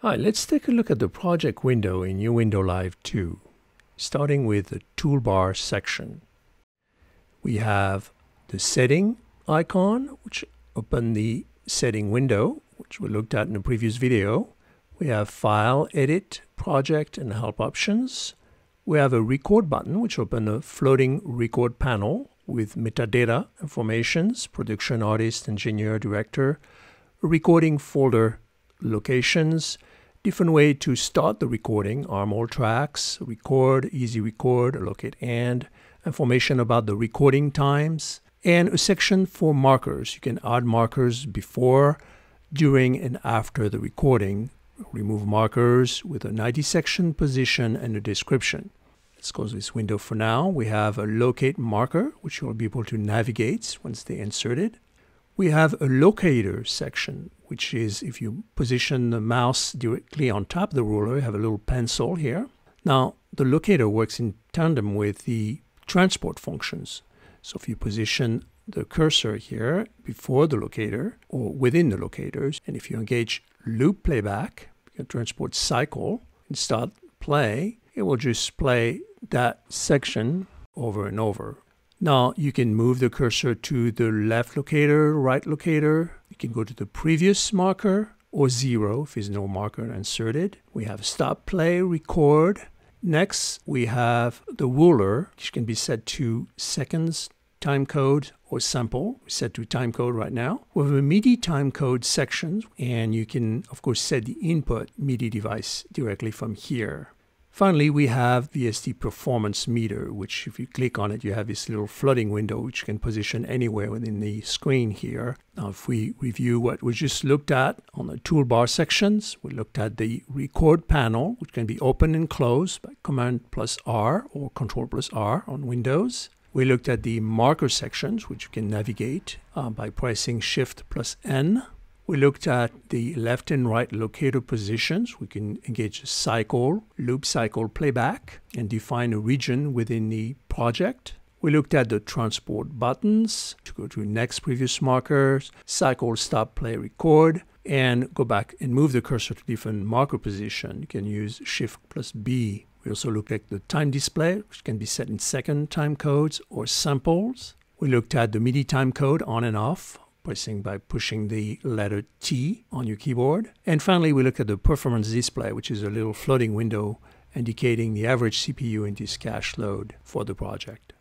Hi, let's take a look at the project window in Nuendo Live 2, starting with the toolbar section. We have the setting icon, which open the setting window, which we looked at in the previous video. We have File, Edit, Project, and Help options. We have a Record button, which open a floating record panel with metadata informations, production artist, engineer, director, a recording folder locations, different way to start the recording, arm all tracks, record, easy record, locate and, information about the recording times, and a section for markers. You can add markers before, during, and after the recording. Remove markers with a 90 section position and a description. Let's close this window for now. We have a locate marker, which you'll be able to navigate once they inserted. We have a locator section, which is if you position the mouse directly on top of the ruler, you have a little pencil here. Now, the locator works in tandem with the transport functions. So if you position the cursor here before the locator or within the locators, and if you engage loop playback, you can transport cycle and start play, it will just play that section over and over. Now you can move the cursor to the left locator, right locator. You can go to the previous marker or zero if there's no marker inserted. We have stop, play, record. Next, we have the ruler, which can be set to seconds, time code, or sample. We set to time code right now. We have a MIDI time code section, and you can, of course, set the input MIDI device directly from here. Finally, we have VST performance meter, which if you click on it, you have this little floating window, which can position anywhere within the screen here. Now, if we review what we just looked at on the toolbar sections, we looked at the record panel, which can be open and closed by Command plus R or Control plus R on Windows. We looked at the marker sections, which you can navigate uh, by pressing Shift plus N. We looked at the left and right locator positions. We can engage a cycle, loop cycle playback, and define a region within the project. We looked at the transport buttons to go to next previous markers, cycle, stop, play, record, and go back and move the cursor to different marker position. You can use Shift plus B. We also looked at the time display, which can be set in second time codes or samples. We looked at the MIDI time code on and off pressing by pushing the letter T on your keyboard. And finally, we look at the performance display, which is a little floating window indicating the average CPU and disk cache load for the project.